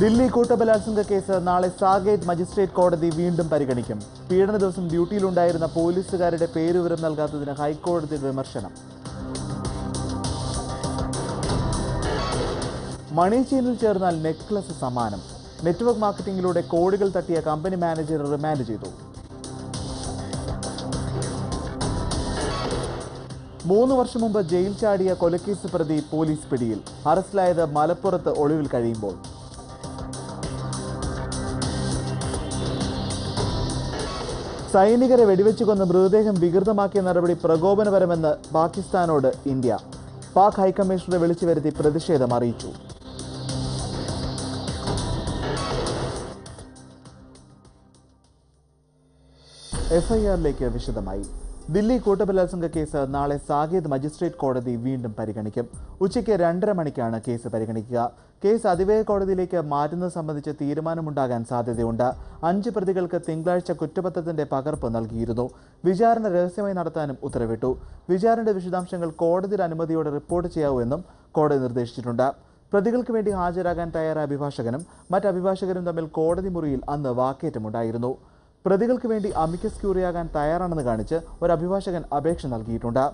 Delhi കൂട്ടബലാത്സംഗ case നാളെ സാഗേദ് magistrate കോടതി വീണ്ടും പരിഗണിക്കും. പീഡന ദിവസം ഡ്യൂട്ടിയിലുണ്ടായിരുന്ന പോലീസുകാരുടെ പേരുവിവരം നൽകാത്തതിന് ഹൈക്കോടതി വിമർശനം. മണി ചെയിനിൽ ചേർന്നാൽ നെക്ലസ് സമാനം നെറ്റ്വർക്ക് മാർക്കറ്റിംഗിലൂടെ കോടികൾ തട്ടിയ കമ്പനി മാനേജർ റിമാൻഡ് ചെയ്തു. മൂന്ന് വർഷം മുമ്പ് ജയിൽ ചാടിയ കൊലക്കേസ് പ്രതി പോലീസ് പിടിയിൽ. അറസ്റ്റിലായത് മലപ്പുറത്ത് ഒളിവിൽ കഴിയുമ്പോൾ. സൈനികരെ വെടിവെച്ചു കൊന്ന് മൃതദേഹം വികൃതമാക്കിയ നടപടി പ്രകോപനപരമെന്ന് പാകിസ്ഥാനോട് ഇന്ത്യ. പാക് ഹൈക്കമ്മീഷണറെ വിളിച്ചു വരുത്തി പ്രതിഷേധം അറിയിച്ചു. എഫ്ഐആറിലേക്ക് വിശദമായി. ദില്ലി കൂട്ടബലാത്സംഗ കേസ് നാളെ സാകേത് മജിസ്ട്രേറ്റ് കോടതി വീണ്ടും പരിഗണിക്കും. ഉച്ചയ്ക്ക് രണ്ടര മണിക്കാണ് കേസ് പരിഗണിക്കുക. കേസ് അതിവേഗ കോടതിയിലേക്ക് മാറ്റുന്നത് സംബന്ധിച്ച് തീരുമാനമുണ്ടാകാൻ സാധ്യതയുണ്ട്. അഞ്ച് പ്രതികൾക്ക് തിങ്കളാഴ്ച കുറ്റപത്രത്തിന്റെ പകർപ്പ് നൽകിയിരുന്നു. വിചാരണ രഹസ്യമായി നടത്താനും ഉത്തരവിട്ടു. വിചാരണയുടെ വിശദാംശങ്ങൾ കോടതിയുടെ അനുമതിയോടെ റിപ്പോർട്ട് ചെയ്യാവൂവെന്നും കോടതി നിർദ്ദേശിച്ചിട്ടുണ്ട്. പ്രതികൾക്ക് വേണ്ടി ഹാജരാകാൻ തയ്യാറായ അഭിഭാഷകനും മറ്റ് അഭിഭാഷകരും തമ്മിൽ കോടതി മുറിയിൽ അന്ന് വാക്കേറ്റമുണ്ടായിരുന്നു. പ്രതികൾക്ക് വേണ്ടി അമിക്കസ് ക്യൂറിയാകാൻ തയ്യാറാണെന്ന് കാണിച്ച് ഒരു അഭിഭാഷകൻ അപേക്ഷ നൽകിയിട്ടുണ്ട്.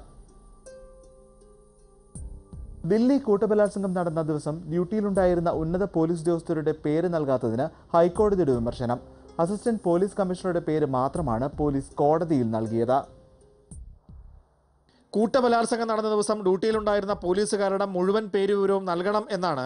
ദില്ലി കൂട്ടബലാത്സംഗം നടന്ന ദിവസം ഡ്യൂട്ടിയിലുണ്ടായിരുന്ന ഉന്നത പോലീസ് ഉദ്യോഗസ്ഥരുടെ പേര് നൽകാത്തതിന് ഹൈക്കോടതിയുടെ വിമർശനം. അസിസ്റ്റന്റ് പോലീസ് കമ്മീഷണറുടെ പേര് മാത്രമാണ് പോലീസ് കോടതിയിൽ നൽകിയത്. കൂട്ടബലാത്സംഗം നടന്ന ദിവസം ഡ്യൂട്ടിയിലുണ്ടായിരുന്ന പോലീസുകാരുടെ മുഴുവൻ പേരുവിവരവും നൽകണം എന്നാണ്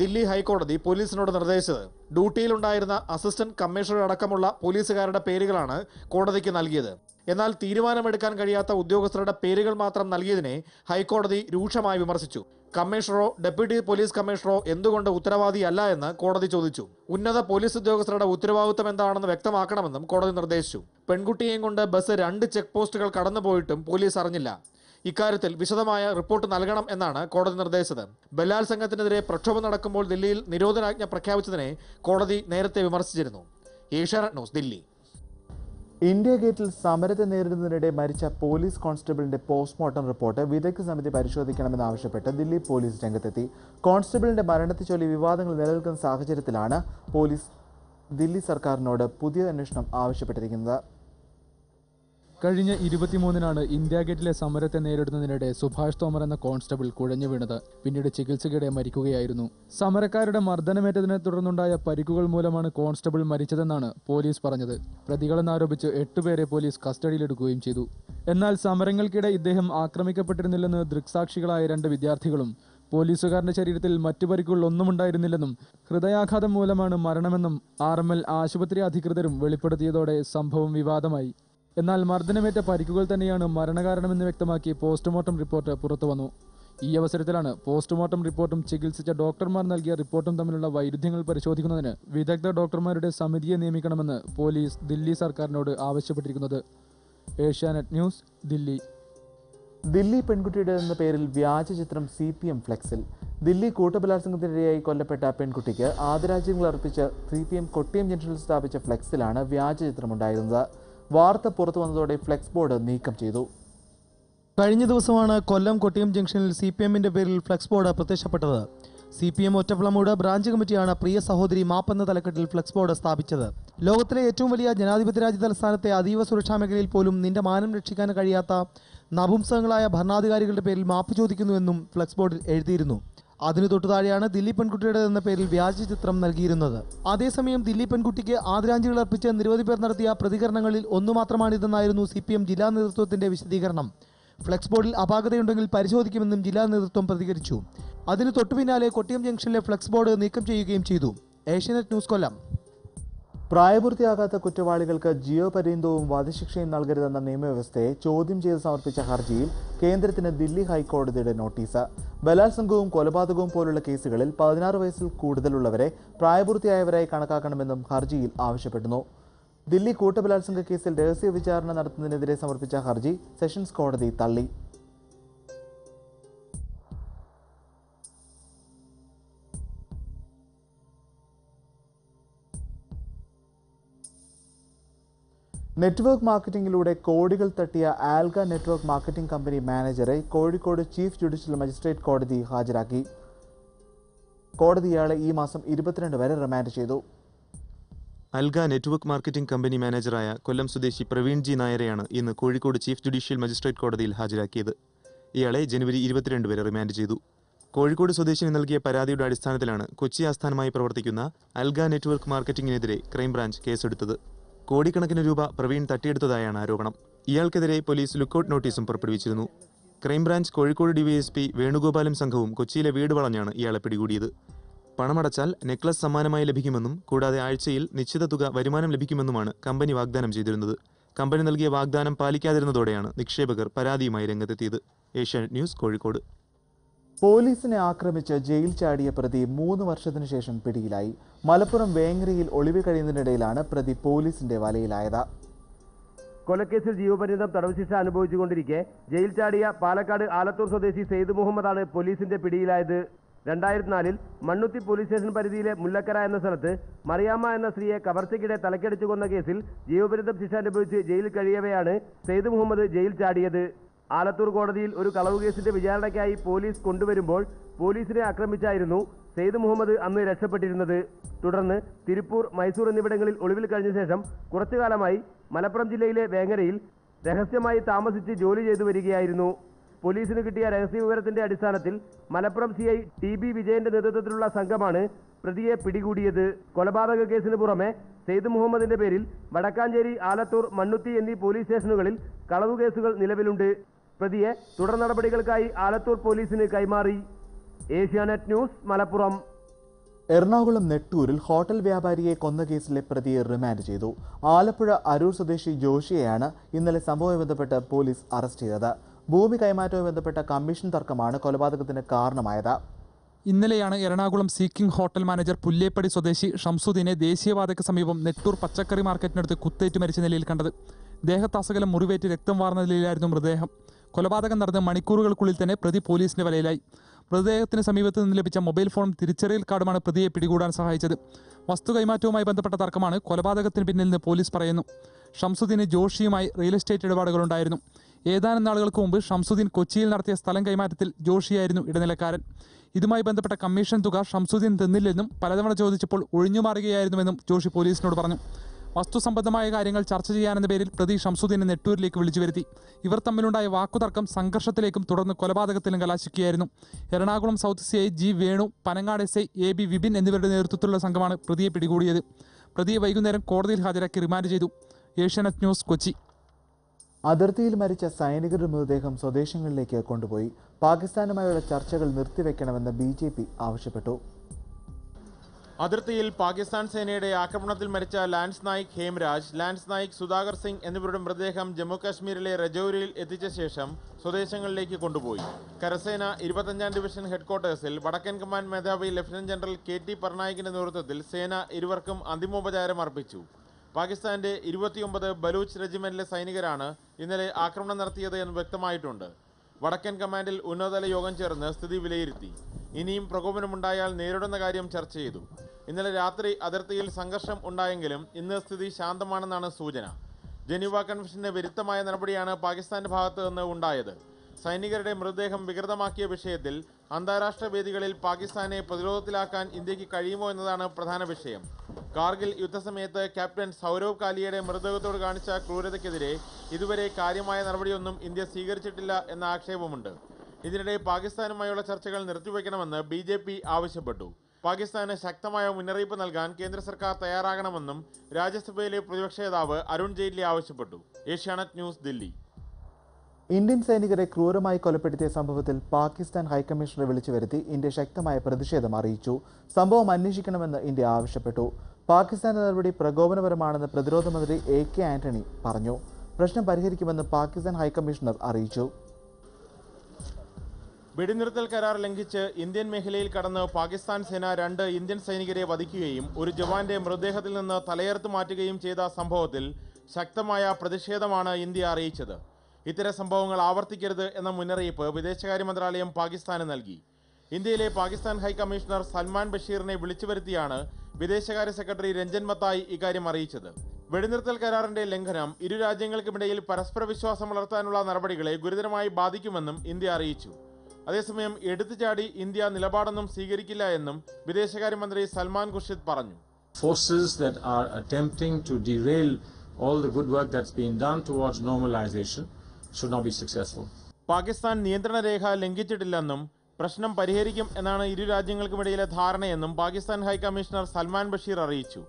ദില്ലി ഹൈക്കോടതി പോലീസിനോട് നിർദ്ദേശിച്ചത്. ഡ്യൂട്ടിയിലുണ്ടായിരുന്ന അസിസ്റ്റന്റ് കമ്മീഷണർ അടക്കമുള്ള പോലീസുകാരുടെ പേരുകളാണ് കോടതിക്ക് നൽകിയത്. എന്നാൽ തീരുമാനമെടുക്കാൻ കഴിയാത്ത ഉദ്യോഗസ്ഥരുടെ പേരുകൾ മാത്രം നൽകിയതിനെ ഹൈക്കോടതി രൂക്ഷമായി വിമർശിച്ചു. കമ്മീഷണറോ ഡെപ്യൂട്ടി പോലീസ് കമ്മീഷണറോ എന്തുകൊണ്ട് ഉത്തരവാദിയല്ല എന്ന് കോടതി ചോദിച്ചു. ഉന്നത പോലീസ് ഉദ്യോഗസ്ഥരുടെ ഉത്തരവാദിത്തം എന്താണെന്ന് വ്യക്തമാക്കണമെന്നും കോടതി നിർദ്ദേശിച്ചു. പെൺകുട്ടിയെയും കൊണ്ട് ബസ് രണ്ട് ചെക്ക് പോസ്റ്റുകൾ കടന്നുപോയിട്ടും പോലീസ് അറിഞ്ഞില്ല. ഇക്കാര്യത്തിൽ വിശദമായ റിപ്പോർട്ട് നൽകണം എന്നാണ് കോടതി നിർദ്ദേശിച്ചത്. ബലാത്സംഗത്തിനെതിരെ പ്രക്ഷോഭം നടക്കുമ്പോൾ ദില്ലിയിൽ നിരോധനാജ്ഞ പ്രഖ്യാപിച്ചതിനെ കോടതി നേരത്തെ വിമർശിച്ചിരുന്നു. ഏഷ്യാനെറ്റ് ന്യൂസ് ദില്ലി. ഇന്ത്യ ഗേറ്റിൽ സമരത്തെ നേരിടുന്നതിനിടെ മരിച്ച പോലീസ് കോൺസ്റ്റബിളിന്റെ പോസ്റ്റ്മോർട്ടം റിപ്പോർട്ട് വിദഗ്ധ സമിതി പരിശോധിക്കണമെന്നാവശ്യപ്പെട്ട് ദില്ലി പോലീസ് രംഗത്തെത്തി. കോൺസ്റ്റബിളിന്റെ മരണത്തെ ചൊല്ലി വിവാദങ്ങൾ നിലനിൽക്കുന്ന സാഹചര്യത്തിലാണ് പോലീസ് ദില്ലി സർക്കാരിനോട് പുതിയ അന്വേഷണം ആവശ്യപ്പെട്ടിരിക്കുന്നത്. കഴിഞ്ഞ ഇരുപത്തിമൂന്നിനാണ് ഇന്ത്യ ഗേറ്റിലെ സമരത്തെ നേരിടുന്നതിനിടെ സുഭാഷ് തോമർ എന്ന കോൺസ്റ്റബിൾ കുഴഞ്ഞു വീണത്. പിന്നീട് ചികിത്സയ്ക്കിടെ മരിക്കുകയായിരുന്നു. സമരക്കാരുടെ മർദ്ദനമേറ്റതിനെ തുടർന്നുണ്ടായ പരിക്കുകൾ മൂലമാണ് കോൺസ്റ്റബിൾ മരിച്ചതെന്നാണ് പോലീസ് പറഞ്ഞത്. പ്രതികളെന്നാരോപിച്ച് എട്ടുപേരെ പോലീസ് കസ്റ്റഡിയിലെടുക്കുകയും ചെയ്തു. എന്നാൽ സമരങ്ങൾക്കിടെ ഇദ്ദേഹം ആക്രമിക്കപ്പെട്ടിരുന്നില്ലെന്ന് ദൃക്സാക്ഷികളായ രണ്ട് വിദ്യാർത്ഥികളും പോലീസുകാരന്റെ ശരീരത്തിൽ മറ്റു പരിക്കുകൾ ഒന്നും ഉണ്ടായിരുന്നില്ലെന്നും ഹൃദയാഘാതം മൂലമാണ് മരണമെന്നും ആർ എം എൽ ആശുപത്രി അധികൃതരും വെളിപ്പെടുത്തിയതോടെ സംഭവം വിവാദമായി. എന്നാൽ മർദ്ദനമേറ്റ പരിക്കുകൾ തന്നെയാണ് മരണകാരണമെന്ന് വ്യക്തമാക്കി പോസ്റ്റ്മോർട്ടം റിപ്പോർട്ട് പുറത്തുവന്നു. ഈ അവസരത്തിലാണ് പോസ്റ്റ്മോർട്ടം റിപ്പോർട്ടും ചികിത്സിച്ച ഡോക്ടർമാർ നൽകിയ റിപ്പോർട്ടും തമ്മിലുള്ള വൈരുദ്ധ്യങ്ങൾ പരിശോധിക്കുന്നതിന് വിദഗ്ധ ഡോക്ടർമാരുടെ സമിതിയെ നിയമിക്കണമെന്ന് പോലീസ് ദില്ലി സർക്കാരിനോട് ആവശ്യപ്പെട്ടിരിക്കുന്നത്. ഏഷ്യാനെറ്റ് ന്യൂസ് ദില്ലി. ദില്ലി പെൺകുട്ടിയുടെ എന്ന പേരിൽ വ്യാജ ചിത്രം സി പി എം ഫ്ലെക്സിൽ. ദില്ലി കൂട്ടബലാത്സംഗത്തിനിരയായി കൊല്ലപ്പെട്ട പെൺകുട്ടിക്ക് ആദരാജ്യങ്ങൾ അർപ്പിച്ച് സി പി എം കൊട്ടിയം ജംഗ്ഷനിൽ സ്ഥാപിച്ച ഫ്ലെക്സിലാണ് വ്യാജ ചിത്രമുണ്ടായിരുന്നത്. വാർത്ത പുറത്തു വന്നതോടെ ഫ്ലെക്സ് ബോർഡ് നീക്കം ചെയ്തു. കഴിഞ്ഞ ദിവസമാണ് കൊല്ലം കൊട്ടിയം ജംഗ്ഷനിൽ സി പി എമ്മിന്റെ പേരിൽ ഫ്ലെക്സ് ബോർഡ് പ്രത്യക്ഷപ്പെട്ടത്. C P M Ottappulamoodu branch കമ്മിറ്റിയാണ് പ്രിയ സഹോദരി മാപ്പ് എന്ന തലക്കെട്ടിൽ ഫ്ലെക്സ് ബോർഡ് സ്ഥാപിച്ചത്. ലോകത്തിലെ ഏറ്റവും വലിയ ജനാധിപത്യ രാജ്യ തലസ്ഥാനത്തെ അതീവ സുരക്ഷാ മേഖലയിൽ പോലും നിന്റെ മാനം രക്ഷിക്കാൻ കഴിയാത്ത നപുംസകങ്ങളായ ഭരണാധികാരികളുടെ പേരിൽ മാപ്പ് ചോദിക്കുന്നുവെന്നും ഫ്ലെക്സ് ബോർഡിൽ എഴുതിയിരുന്നു. അതിനു തൊട്ടു താഴെയാണ് ദില്ലി പെൺകുട്ടിയുടെ എന്ന പേരിൽ വ്യാജ ചിത്രം നൽകിയിരുന്നത്. അതേസമയം ദില്ലി പെൺകുട്ടിക്ക് ആദരാഞ്ജലികൾ അർപ്പിച്ച് നിരവധി പേർ നടത്തിയ പ്രതികരണങ്ങളിൽ ഒന്നു മാത്രമാണിതെന്നായിരുന്നു സി പി എം ജില്ലാ നേതൃത്വത്തിന്റെ വിശദീകരണം. ഫ്ലെക്സ് ബോർഡിൽ അപാകതയുണ്ടെങ്കിൽ പരിശോധിക്കുമെന്നും ജില്ലാ നേതൃത്വം പ്രതികരിച്ചു. അതിന് തൊട്ടുപിന്നാലെ കൊട്ടിയം ജംഗ്ഷനിലെ ഫ്ലെക്സ് ബോർഡ് നീക്കം ചെയ്യുകയും ചെയ്തു. ഏഷ്യാനെറ്റ് ന്യൂസ് കൊല്ലം. പ്രായപൂർത്തിയാകാത്ത കുറ്റവാളികൾക്ക് ജീവപര്യന്തവും വധശിക്ഷയും നൽകരുതെന്ന നിയമവ്യവസ്ഥയെ ചോദ്യം ചെയ്ത് സമർപ്പിച്ച ഹർജിയിൽ കേന്ദ്രത്തിന് ദില്ലി ഹൈക്കോടതിയുടെ നോട്ടീസ്. ബലാത്സംഗവും കൊലപാതകവും പോലുള്ള കേസുകളിൽ പതിനാറ് വയസ്സിൽ കൂടുതലുള്ളവരെ പ്രായപൂർത്തിയായവരായി കണക്കാക്കണമെന്നും ഹർജിയിൽ ആവശ്യപ്പെടുന്നു. ദില്ലി കൂട്ടബലാത്സംഗ കേസിൽ രഹസ്യ വിചാരണ നടത്തുന്നതിനെതിരെ സമർപ്പിച്ച ഹർജി സെഷൻസ് കോടതി തള്ളി. നെറ്റ്വർക്ക് മാർക്കറ്റിംഗിലൂടെ കോടികൾ തട്ടിയ ആൽഗ നെറ്റ്വർക്ക് മാർക്കറ്റിംഗ് കമ്പനി മാനേജറെ കോഴിക്കോട് ചീഫ് ജുഡീഷ്യൽ മജിസ്ട്രേറ്റ് കോടതി ഹാജരാക്കി. കോടതി ഇയാളെ ഈ മാസം ഇരുപത്തിരണ്ട് വരെ റിമാൻഡ് ചെയ്തു. അൽഗ നെറ്റ്വർക്ക് മാർക്കറ്റിംഗ് കമ്പനി മാനേജറായ കൊല്ലം സ്വദേശി പ്രവീൺ ജി നായരെയാണ് ഇന്ന് കോഴിക്കോട് ചീഫ് ജുഡീഷ്യൽ മജിസ്ട്രേറ്റ് കോടതിയിൽ ഹാജരാക്കിയത്. ഇയാളെ ജനുവരി ഇരുപത്തിരണ്ട് വരെ റിമാൻഡ് ചെയ്തു. കോഴിക്കോട് സ്വദേശിന് നൽകിയ പരാതിയുടെ അടിസ്ഥാനത്തിലാണ് കൊച്ചി ആസ്ഥാനമായി പ്രവർത്തിക്കുന്ന അൽഗ നെറ്റ്വർക്ക് മാർക്കറ്റിംഗിനെതിരെ ക്രൈംബ്രാഞ്ച് കേസെടുത്തത്. കോടിക്കണക്കിന് രൂപ പ്രവീൺ തട്ടിയെടുത്തതായാണ് ആരോപണം. ഇയാൾക്കെതിരെ പോലീസ് ലുക്കൌട്ട് നോട്ടീസും പുറപ്പെടുവിച്ചിരുന്നു. ക്രൈംബ്രാഞ്ച് കോഴിക്കോട് ഡിവൈഎസ്പി വേണുഗോപാലും സംഘവും കൊച്ചിയിലെ വീട് വളഞ്ഞാണ് ഇയാളെ പിടികൂടിയത്. പണമടച്ചാൽ നെക്ലസ് സമ്മാനമായി ലഭിക്കുമെന്നും കൂടാതെ ആഴ്ചയിൽ നിശ്ചിത തുക വരുമാനം ലഭിക്കുമെന്നുമാണ് കമ്പനി വാഗ്ദാനം ചെയ്തിരുന്നത്. കമ്പനി നൽകിയ വാഗ്ദാനം പാലിക്കാതിരുന്നതോടെയാണ് നിക്ഷേപകർ പരാതിയുമായി രംഗത്തെത്തിയത്. ഏഷ്യാനെറ്റ് ന്യൂസ് കോഴിക്കോട്. പോലീസിനെ ആക്രമിച്ച് ജയിൽ ചാടിയ പ്രതി മൂന്ന് വർഷത്തിനു ശേഷം പിടിയിലായി. മലപ്പുറം വേങ്ങരയിൽ ഒളിവ് കഴിയുന്നതിനിടയിലാണ് പ്രതി പോലീസിന്റെ വലയിലായത്. കൊലക്കേസിൽ ജീവപര്യന്തം തടവ് ശിക്ഷ അനുഭവിച്ചുകൊണ്ടിരിക്കെ ജയിൽ ചാടിയ പാലക്കാട് ആലത്തൂർ സ്വദേശി സെയ്ദ് മുഹമ്മദാണ് പോലീസിന്റെ പിടിയിലായത്. രണ്ടായിരത്തി നാലിൽ മണ്ണുത്തി പോലീസ് സ്റ്റേഷൻ പരിധിയിലെ മുല്ലക്കര എന്ന സ്ഥലത്ത് മറിയാമ്മ എന്ന സ്ത്രീയെ കവർച്ചയ്ക്കിടെ തലക്കടിച്ചു കൊന്ന കേസിൽ ജീവപര്യന്തം ശിക്ഷ അനുഭവിച്ച് ജയിലിൽ കഴിയവെയാണ് സെയ്ദ് മുഹമ്മദ് ജയിൽ ചാടിയത്. ആലത്തൂർ കോടതിയിൽ ഒരു കളവ് കേസിന്റെ വിചാരണയ്ക്കായി പോലീസ് കൊണ്ടുവരുമ്പോൾ പോലീസിനെ ആക്രമിച്ചായിരുന്നു സെയ്ദ് മുഹമ്മദ് അന്ന് രക്ഷപ്പെട്ടിരുന്നത്. തുടർന്ന് തിരുപ്പൂർ മൈസൂർ എന്നിവിടങ്ങളിൽ ഒളിവിൽ കഴിഞ്ഞ ശേഷം കുറച്ചുകാലമായി മലപ്പുറം ജില്ലയിലെ വേങ്ങരയിൽ രഹസ്യമായി താമസിച്ച് ജോലി ചെയ്തു വരികയായിരുന്നു. പോലീസിന് കിട്ടിയ രഹസ്യ വിവരത്തിന്റെ അടിസ്ഥാനത്തിൽ Malappuram C I T B വിജയന്റെ നേതൃത്വത്തിലുള്ള സംഘമാണ് പ്രതിയെ പിടികൂടിയത്. കൊലപാതക കേസിന് പുറമെ സെയ്ദ് മുഹമ്മദിന്റെ പേരിൽ വടക്കാഞ്ചേരി ആലത്തൂർ മണ്ണുത്തി എന്നീ പോലീസ് സ്റ്റേഷനുകളിൽ കളവു കേസുകൾ നിലവിലുണ്ട്. പ്രതിയെ തുടർ നടപടികൾക്കായി ആലത്തൂർ പോലീസിന് കൈമാറി. ഏഷ്യാനെറ്റ് ന്യൂസ് മലപ്പുറം. എറണാകുളം നെട്ടൂരിൽ ഹോട്ടൽ വ്യാപാരിയെ കൊന്ന കേസിലെ പ്രതിയെ റിമാൻഡ് ചെയ്തു. ആലപ്പുഴ അരൂർ സ്വദേശി ജോഷിയെയാണ് ഇന്നലെ സംഭവവുമായി ബന്ധപ്പെട്ട് പോലീസ് അറസ്റ്റ് ചെയ്തത്. ഭൂമി കൈമാറ്റവുമായി ബന്ധപ്പെട്ട കമ്മീഷൻ തർക്കമാണ് കൊലപാതകത്തിന് കാരണമായത്. ഇന്നലെയാണ് Ernakulam Sea King hotel manager Pullepady സ്വദേശി ഷംസുദ്ദീനെ ദേശീയപാതയ്ക്ക് സമീപം നെട്ടൂർ പച്ചക്കറി മാർക്കറ്റിനടുത്ത് കുത്തേറ്റ് മരിച്ച നിലയിൽ കണ്ടത്. ദേഹത്താസകലം മുറിവേറ്റ് രക്തം വാർന്ന നിലയിലായിരുന്നു മൃതദേഹം. കൊലപാതകം നടന്ന മണിക്കൂറുകൾക്കുള്ളിൽ തന്നെ പ്രതി പോലീസിന്റെ വലയിലായി. മൃതദേഹത്തിന് സമീപത്ത് നിന്ന് ലഭിച്ച മൊബൈൽ ഫോൺ തിരിച്ചറിയൽ കാർഡുമാണ് പ്രതിയെ പിടികൂടാൻ സഹായിച്ചത്. വസ്തു കൈമാറ്റവുമായി ബന്ധപ്പെട്ട തർക്കമാണ് കൊലപാതകത്തിന് പിന്നിൽ നിന്ന് പോലീസ് പറയുന്നു. ഷംസുദ്ദീന് ജോഷിയുമായി റിയൽ എസ്റ്റേറ്റ് ഇടപാടുകളുണ്ടായിരുന്നു ഏതാനും നാളുകൾക്ക് മുമ്പ് ഷംസുദ്ദീൻ കൊച്ചിയിൽ നടത്തിയ സ്ഥലം കൈമാറ്റത്തിൽ ജോഷിയായിരുന്നു ഇടനിലക്കാരൻ. ഇതുമായി ബന്ധപ്പെട്ട കമ്മീഷൻ തുക ഷംസുദ്ദീൻ തന്നില്ലെന്നും പലതവണ ചോദിച്ചപ്പോൾ ഒഴിഞ്ഞുമാറുകയായിരുന്നുവെന്നും ജോഷി പോലീസിനോട് പറഞ്ഞു. വസ്തു സംബന്ധമായ കാര്യങ്ങൾ ചർച്ച ചെയ്യാനെന്ന പേരിൽ പ്രതി ഷംസുദ്ദീനെ നെട്ടൂരിലേക്ക് വിളിച്ചു വരുത്തി. ഇവർ തമ്മിലുണ്ടായ വാക്കുതർക്കം സംഘർഷത്തിലേക്കും തുടർന്ന് കൊലപാതകത്തിലും കലാശിക്കുകയായിരുന്നു. Ernakulam south C I G Venu Panangad S I A B Vipin എന്നിവരുടെ നേതൃത്വത്തിലുള്ള സംഘമാണ് പ്രതിയെ പിടികൂടിയത്. പ്രതിയെ വൈകുന്നേരം കോടതിയിൽ ഹാജരാക്കി റിമാൻഡ് ചെയ്തു. ഏഷ്യാനെറ്റ് ന്യൂസ് കൊച്ചി. അതിർത്തിയിൽ മരിച്ച സൈനികരുടെ മൃതദേഹം സ്വദേശങ്ങളിലേക്ക് കൊണ്ടുപോയി. പാകിസ്ഥാനുമായുള്ള ചർച്ചകൾ നിർത്തിവെക്കണമെന്ന് ബി ആവശ്യപ്പെട്ടു. അതിർത്തിയിൽ പാകിസ്ഥാൻ സേനയുടെ ആക്രമണത്തിൽ മരിച്ച ലാൻസ് നായിക് ഹേംരാജ് ലാൻസ് നായിക് സുധാകർ സിംഗ് എന്നിവരുടെ മൃതദേഹം ജമ്മുകാശ്മീരിലെ രജൌരിയിൽ എത്തിച്ച ശേഷം സ്വദേശങ്ങളിലേക്ക് കൊണ്ടുപോയി. കരസേന ഇരുപത്തഞ്ചാം ഡിവിഷൻ ഹെഡ്ക്വാർട്ടേഴ്സിൽ വടക്കൻ കമാൻഡ് മേധാവി ലഫ്റ്റനന്റ് ജനറൽ കെ ടി പർനായിക്കിന്റെ നേതൃത്വത്തിൽ സേന ഇരുവർക്കും അന്തിമോപചാരം അർപ്പിച്ചു. പാകിസ്ഥാന്റെ ഇരുപത്തിയൊമ്പത് ബലൂച്ച് റെജിമെന്റിലെ സൈനികരാണ് ഇന്നലെ ആക്രമണം നടത്തിയത് എന്ന് വ്യക്തമായിട്ടുണ്ട്. വടക്കൻ കമാൻഡിൽ ഉന്നതതല യോഗം ചേർന്ന് സ്ഥിതി വിലയിരുത്തി. ഇനിയും പ്രകോപനമുണ്ടായാൽ നേരിടുന്ന കാര്യം ചർച്ച ചെയ്തു. ഇന്നലെ രാത്രി അതിർത്തിയിൽ സംഘർഷം ഉണ്ടായെങ്കിലും ഇന്ന് സ്ഥിതി ശാന്തമാണെന്നാണ് സൂചന. ജനീവ കൺവെൻഷന് വിരുദ്ധമായ നടപടിയാണ് പാകിസ്ഥാന്റെ ഭാഗത്ത് നിന്ന് ഉണ്ടായത്. സൈനികരുടെ മൃതദേഹം വികൃതമാക്കിയ വിഷയത്തിൽ അന്താരാഷ്ട്ര വേദികളിൽ പാകിസ്ഥാനെ പ്രതിരോധത്തിലാക്കാൻ ഇന്ത്യയ്ക്ക് കഴിയുമോ എന്നതാണ് പ്രധാന വിഷയം. കാർഗിൽ യുദ്ധസമയത്ത് ക്യാപ്റ്റൻ സൗരവ് കാലിയയുടെ മൃതദേഹത്തോട് കാണിച്ച ക്രൂരതയ്ക്കെതിരെ ഇതുവരെ കാര്യമായ നടപടിയൊന്നും ഇന്ത്യ സ്വീകരിച്ചിട്ടില്ല എന്ന ആക്ഷേപമുണ്ട്. ഇതിനിടെ പാകിസ്ഥാനുമായുള്ള ചർച്ചകൾ നിർത്തിവെക്കണമെന്ന് ബി ജെ പി ആവശ്യപ്പെട്ടു. പാകിസ്ഥാന് ശക്തമായ മുന്നറിയിപ്പ് നൽകാൻ കേന്ദ്ര സർക്കാർ തയ്യാറാകണമെന്നും രാജ്യസഭയിലെ പ്രതിപക്ഷ നേതാവ് അരുൺ ജെയ്റ്റ്ലി ആവശ്യപ്പെട്ടു. ഏഷ്യാനെറ്റ് ന്യൂസ് ദില്ലി. ഇന്ത്യൻ സൈനികരെ ക്രൂരമായി കൊലപ്പെടുത്തിയ സംഭവത്തിൽ പാകിസ്ഥാൻ ഹൈക്കമ്മീഷണറെ വിളിച്ചു വരുത്തി ഇന്ത്യ ശക്തമായ പ്രതിഷേധം അറിയിച്ചു. സംഭവം അന്വേഷിക്കണമെന്ന് ഇന്ത്യ ആവശ്യപ്പെട്ടു. പാകിസ്ഥാന്റെ നടപടി പ്രകോപനപരമാണെന്ന് പ്രതിരോധ മന്ത്രി എ കെ ആന്റണി പറഞ്ഞു. പ്രശ്നം പരിഹരിക്കുമെന്ന് പാകിസ്ഥാൻ ഹൈക്കമ്മീഷണർ അറിയിച്ചു. വെടിനിർത്തൽ കരാർ ലംഘിച്ച് ഇന്ത്യൻ മേഖലയിൽ കടന്ന് പാകിസ്ഥാൻ സേന രണ്ട് ഇന്ത്യൻ സൈനികരെ വധിക്കുകയും ഒരു ജവാന്റെ മൃതദേഹത്തിൽ നിന്ന് തലയർത്ത് മാറ്റുകയും ചെയ്ത സംഭവത്തിൽ ശക്തമായ പ്രതിഷേധമാണ് ഇന്ത്യ അറിയിച്ചത്. ഇത്തരം സംഭവങ്ങൾ ആവർത്തിക്കരുത് എന്ന മുന്നറിയിപ്പ് വിദേശകാര്യ മന്ത്രാലയം പാകിസ്ഥാന് നൽകി. ഇന്ത്യയിലെ പാകിസ്ഥാൻ ഹൈക്കമ്മീഷണർ സൽമാൻ ബഷീറിനെ വിളിച്ചു വരുത്തിയാണ് വിദേശകാര്യ സെക്രട്ടറി രഞ്ജൻ മത്തായി ഇക്കാര്യം അറിയിച്ചത്. വെടിനിർത്തൽ കരാറിന്റെ ലംഘനം ഇരു രാജ്യങ്ങൾക്കുമിടയിൽ പരസ്പര വിശ്വാസം വളർത്താനുള്ള നടപടികളെ ഗുരുതരമായി ബാധിക്കുമെന്നും ഇന്ത്യ അറിയിച്ചു. അതേസമയം എടുത്തുചാടി ഇന്ത്യ നിലപാടൊന്നും സ്വീകരിക്കില്ല എന്നും വിദേശകാര്യമന്ത്രി സൽമാൻ ഖുർഷിദ് പറഞ്ഞു. Forces that are attempting to derail all the good work that's been done towards normalization should not be successful. Pakistan നിയന്ത്രണ രേഖ ലംഘിച്ചിട്ടില്ലെന്നും പ്രശ്നം പരിഹരിക്കും എന്നാണ് ഇരു രാജ്യങ്ങൾക്കുമിടയിലെ ധാരണയെന്നും പാകിസ്ഥാൻ ഹൈക്കമ്മീഷണർ സൽമാൻ ബഷീർ അറിയിച്ചു.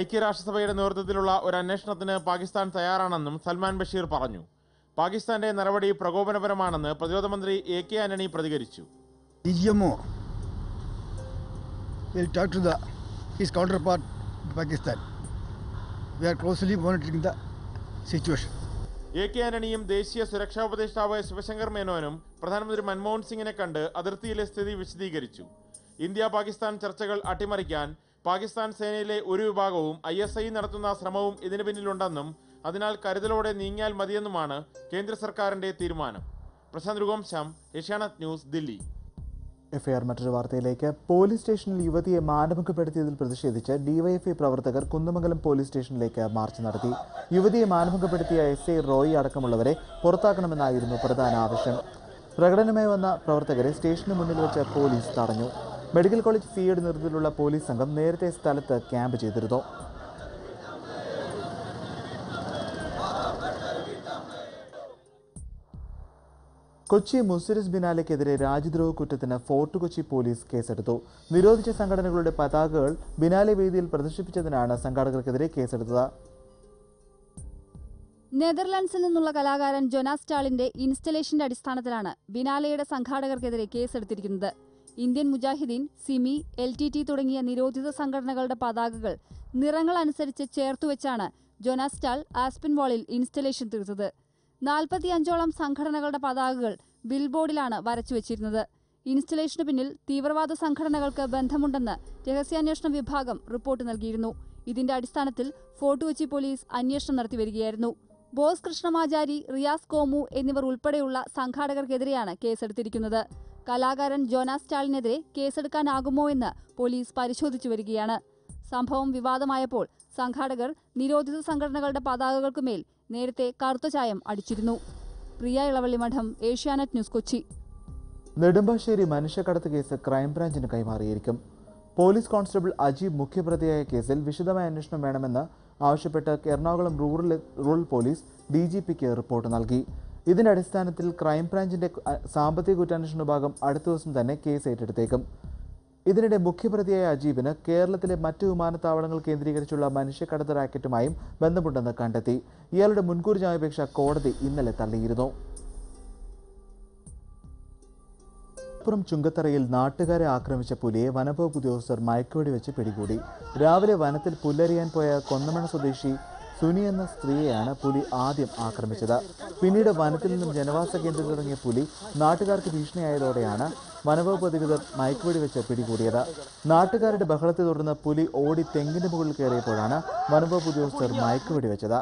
ഐക്യരാഷ്ട്രസഭയുടെ നേതൃത്വത്തിലുള്ള ഒരു അന്വേഷണത്തിന് പാകിസ്ഥാൻ തയ്യാറാണെന്നും സൽമാൻ ബഷീർ പറഞ്ഞു. പാകിസ്ഥാന്റെ നടപടി പ്രകോപനപരമാണെന്ന് പ്രതിരോധ മന്ത്രി എ കെ ആന്റണി പ്രതികരിച്ചു. will talk. എ കെ ആന്റണിയും ദേശീയ സുരക്ഷാ ഉപദേഷ്ടാവ് ശിവശങ്കർ മേനോനും പ്രധാനമന്ത്രി മൻമോഹൻ സിംഗിനെ കണ്ട് അതിർത്തിയിലെ സ്ഥിതി വിശദീകരിച്ചു. ഇന്ത്യ പാകിസ്ഥാൻ ചർച്ചകൾ അട്ടിമറിക്കാൻ പാകിസ്ഥാൻ സേനയിലെ ഒരു വിഭാഗവും ഐ എസ് ഐ നടത്തുന്ന ശ്രമവും ഇതിന് പിന്നിലുണ്ടെന്നും അതിനാൽ കരുതലോടെ നീങ്ങിയാൽ മതിയെന്നുമാണ് കേന്ദ്ര സർക്കാരിന്റെ തീരുമാനം. പ്രശാന്ത് രഘുവംശം ഏഷ്യാനെറ്റ് ന്യൂസ് ദില്ലി. എഫ്ഐആർ മറ്റൊരു വാർത്തയിലേക്ക്. പോലീസ് സ്റ്റേഷനിൽ യുവതിയെ മാനഭംഗപ്പെടുത്തിയതിൽ പ്രതിഷേധിച്ച് ഡിവൈഎഫ്ഐ പ്രവർത്തകർ കുന്നമംഗലം പോലീസ് സ്റ്റേഷനിലേക്ക് മാർച്ച് നടത്തി. യുവതിയെ മാനഭംഗപ്പെടുത്തിയ എസ് ഐ റോയി അടക്കമുള്ളവരെ പുറത്താക്കണമെന്നായിരുന്നു പ്രധാന ആവശ്യം. പ്രകടനമായി വന്ന പ്രവർത്തകരെ സ്റ്റേഷന് മുന്നിൽ വെച്ച് പോലീസ് തടഞ്ഞു. മെഡിക്കൽ കോളേജ് ഫീയുടെ നേതൃത്വത്തിലുള്ള പോലീസ് സംഘം നേരത്തെ സ്ഥലത്ത് ക്യാമ്പ് ചെയ്തിരുന്നു. കൊച്ചി മുസിരിസ് ബിനാലയ്ക്കെതിരെ രാജ്യദ്രോഹ കുറ്റത്തിന് ഫോർട്ട് കൊച്ചി പോലീസ് കേസെടുത്തു. നിരോധിച്ച സംഘടനകളുടെ പതാകകൾ ബിനാലെ വേദിയിൽ പ്രദർശിപ്പിച്ചതിനാണ് സംഘാടകർക്കെതിരെ കേസെടുത്തത്. നെതർലാൻഡ്സിൽ നിന്നുള്ള കലാകാരൻ ജൊനാസ് സ്റ്റാളിന്റെ ഇൻസ്റ്റലേഷന്റെ അടിസ്ഥാനത്തിലാണ് ബിനാലയുടെ സംഘാടകർക്കെതിരെ കേസെടുത്തിരിക്കുന്നത്. Indian Mujahideen SIMI L T T തുടങ്ങിയ നിരോധിത സംഘടനകളുടെ പതാകകൾ നിറങ്ങൾ അനുസരിച്ച് ചേർത്തുവെച്ചാണ് ജൊനാസ് സ്റ്റാൾ ആസ്പിൻ വാളിൽ ഇൻസ്റ്റലേഷൻ തീർത്തത്. നാൽപ്പത്തിയഞ്ചോളം സംഘടനകളുടെ പതാകകൾ ബിൽബോർഡിലാണ് വരച്ചു വരച്ചുവെച്ചിരുന്നത് ഇൻസ്റ്റലേഷന് പിന്നിൽ തീവ്രവാദ സംഘടനകൾക്ക് ബന്ധമുണ്ടെന്ന് രഹസ്യാന്വേഷണ വിഭാഗം റിപ്പോർട്ട് നൽകിയിരുന്നു. ഇതിന്റെ അടിസ്ഥാനത്തിൽ ഫോർട്ട് കൊച്ചി പോലീസ് അന്വേഷണം നടത്തിവരികയായിരുന്നു ബോസ് കൃഷ്ണമാചാരി റിയാസ് കോമു എന്നിവർ ഉൾപ്പെടെയുള്ള സംഘാടകർക്കെതിരെയാണ് കേസെടുത്തിരിക്കുന്നത്. കലാകാരൻ ജോനാസ് സ്റ്റാളിനെതിരെ കേസെടുക്കാനാകുമോ എന്ന് പോലീസ് പരിശോധിച്ചു വരികയാണ്. സംഭവം വിവാദമായപ്പോൾ സംഘാടകർ നിരോധിത സംഘടനകളുടെ പതാകകൾക്കുമേൽ നേരത്തെ കറുത്ത ചായം അടിച്ചിരുന്നു. പ്രിയ ഇളവള്ളി മഠം ഏഷ്യാനെറ്റ് ന്യൂസ് കൊച്ചി. നെടുമ്പാശ്ശേരി മനുഷ്യക്കടത്ത് കേസ് ക്രൈംബ്രാഞ്ചിന് കൈമാറിയിരിക്കും. പോലീസ് കോൺസ്റ്റബിൾ അജീബ് മുഖ്യപ്രതിയായ കേസിൽ വിശദമായ അന്വേഷണം വേണമെന്ന് ആവശ്യപ്പെട്ട് Ernakulam rural rural police D G പിക്ക് റിപ്പോർട്ട് നൽകി. ഇതിന്റെ അടിസ്ഥാനത്തിൽ ക്രൈംബ്രാഞ്ചിന്റെ സാമ്പത്തിക കുറ്റാന്വേഷണ വിഭാഗം അടുത്ത ദിവസം തന്നെ കേസ് ഏറ്റെടുത്തേക്കും. ഇതിനിടെ മുഖ്യപ്രതിയായ അജീബിന് കേരളത്തിലെ മറ്റ് വിമാനത്താവളങ്ങൾ കേന്ദ്രീകരിച്ചുള്ള മനുഷ്യക്കടത്ത് റാക്കറ്റുമായും ബന്ധമുണ്ടെന്ന് കണ്ടെത്തി. ഇയാളുടെ മുൻകൂർ ജാമ്യാപേക്ഷ കോടതി ഇന്നലെ തള്ളിയിരുന്നു. മലപ്പുറം ചുങ്കത്തറയിൽ നാട്ടുകാരെ ആക്രമിച്ച പുലിയെ വനംവകുപ്പ് ഉദ്യോഗസ്ഥർ മയക്കുവെടി വെച്ച് പിടികൂടി. രാവിലെ വനത്തിൽ പുല്ലരിയാൻ പോയ കൊന്നമണ സ്വദേശി സുനി എന്ന സ്ത്രീയെയാണ് പുലി ആദ്യം ആക്രമിച്ചത്. പിന്നീട് വനത്തിൽ നിന്നും ജനവാസ കേന്ദ്രത്തിലിറങ്ങിയ പുലി നാട്ടുകാർക്ക് ഭീഷണിയായതോടെയാണ് വനംവകുപ്പ് അധികൃതർ മയക്കുവെടി വെച്ച് പിടികൂടിയത്. നാട്ടുകാരുടെ ബഹളത്തെ തുടർന്ന് പുലി ഓടി തെങ്ങിന്റെ മുകളിൽ കയറിയപ്പോഴാണ് വനംവകുപ്പ് ഉദ്യോഗസ്ഥർ മയക്കുവെടി വെച്ചത്.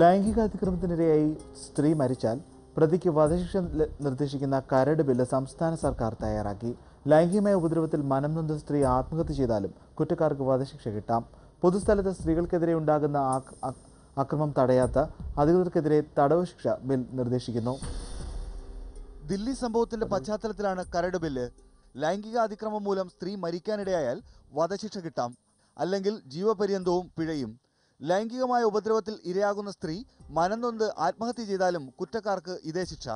ലൈംഗിക അതിക്രമത്തിനിരയായി സ്ത്രീ മരിച്ചാൽ പ്രതിക്ക് വധശിക്ഷ നിർദ്ദേശിക്കുന്ന കരട് ബില്ല് സംസ്ഥാന സർക്കാർ തയ്യാറാക്കി. ലൈംഗികമായ ഉപദ്രവത്തിൽ മനം നൊന്ത സ്ത്രീ ആത്മഹത്യ ചെയ്താലും കുറ്റക്കാർക്ക് വധശിക്ഷ കിട്ടാം. പൊതുസ്ഥലത്ത് സ്ത്രീകൾക്കെതിരെ ഉണ്ടാകുന്ന അക്രമം തടയാത്ത അധികൃതർക്കെതിരെ തടവ് ശിക്ഷ ബിൽ നിർദ്ദേശിക്കുന്നു. ദില്ലി സംഭവത്തിന്റെ പശ്ചാത്തലത്തിലാണ് കരട് ബില്ല്. ലൈംഗിക അതിക്രമം മൂലം സ്ത്രീ മരിക്കാനിടയായാൽ വധശിക്ഷ കിട്ടാം. അല്ലെങ്കിൽ ജീവപര്യന്തവും പിഴയും. ലൈംഗികമായ ഉപദ്രവത്തിൽ ഇരയാകുന്ന സ്ത്രീ മനംനൊന്ത് ആത്മഹത്യ ചെയ്താലും കുറ്റക്കാർക്ക് ഇതേ ശിക്ഷ.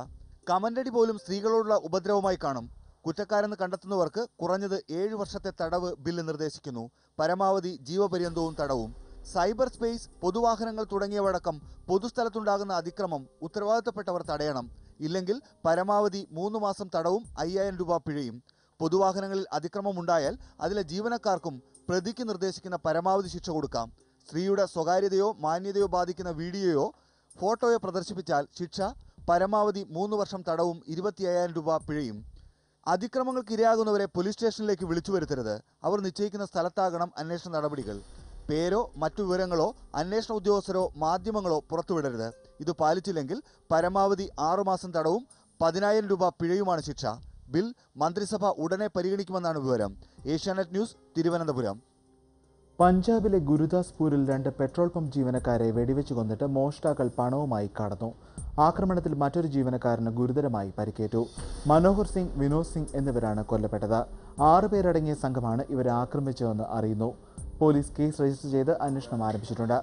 കമന്റടി പോലും സ്ത്രീകളോടുള്ള ഉപദ്രവമായി കാണും. കുറ്റക്കാരെന്ന് കണ്ടെത്തുന്നവർക്ക് കുറഞ്ഞത് ഏഴ് വർഷത്തെ തടവ് ബില്ല് നിർദ്ദേശിക്കുന്നു. പരമാവധി ജീവപര്യന്തവും തടവും. സൈബർ സ്പേസ് പൊതുവാഹനങ്ങൾ തുടങ്ങിയവടക്കം പൊതുസ്ഥലത്തുണ്ടാകുന്ന അതിക്രമം ഉത്തരവാദിത്തപ്പെട്ടവർ തടയണം. ഇല്ലെങ്കിൽ പരമാവധി മൂന്ന് മാസം തടവും അയ്യായിരം രൂപ പിഴയും. പൊതുവാഹനങ്ങളിൽ അതിക്രമം ഉണ്ടായാൽ അതിലെ ജീവനക്കാർക്കും പ്രതിക്ക് നിർദ്ദേശിക്കുന്ന പരമാവധി ശിക്ഷ കൊടുക്കാം. സ്ത്രീയുടെ സ്വകാര്യതയോ മാന്യതയോ ബാധിക്കുന്ന വീഡിയോയോ ഫോട്ടോയോ പ്രദർശിപ്പിച്ചാൽ ശിക്ഷ പരമാവധി മൂന്ന് വർഷം തടവും ഇരുപത്തി അയ്യായിരം രൂപ പിഴയും. അതിക്രമങ്ങൾക്ക് ഇരയാകുന്നവരെ പോലീസ് സ്റ്റേഷനിലേക്ക് വിളിച്ചു വരുത്തരുത്. അവർ നിശ്ചയിക്കുന്ന സ്ഥലത്താകണം അന്വേഷണ നടപടികൾ. പേരോ മറ്റു വിവരങ്ങളോ അന്വേഷണ ഉദ്യോഗസ്ഥരോ മാധ്യമങ്ങളോ പുറത്തുവിടരുത്. ഇത് പാലിച്ചില്ലെങ്കിൽ പരമാവധി ആറുമാസം തടവും പതിനായിരം രൂപ പിഴയുമാണ് ശിക്ഷ. ബിൽ മന്ത്രിസഭ ഉടനെ പരിഗണിക്കുമെന്നാണ് വിവരം. ഏഷ്യാനെറ്റ് ന്യൂസ് തിരുവനന്തപുരം. പഞ്ചാബിലെ ഗുരുദാസ്പൂരിൽ രണ്ട് പെട്രോൾ പമ്പ് ജീവനക്കാരെ വെടിവെച്ച് കൊന്നിട്ട് മോഷ്ടാക്കൾ പണവുമായി കടന്നു. ആക്രമണത്തിൽ മറ്റൊരു ജീവനക്കാരന് ഗുരുതരമായി പരിക്കേറ്റു. മനോഹർ സിംഗ് വിനോദ് സിംഗ് എന്നിവരാണ് കൊല്ലപ്പെട്ടത്. ആറുപേരടങ്ങിയ സംഘമാണ് ഇവരെ ആക്രമിച്ചതെന്ന് അറിയുന്നു. പോലീസ് കേസ് രജിസ്റ്റർ ചെയ്ത് അന്വേഷണം ആരംഭിച്ചിട്ടുണ്ട്.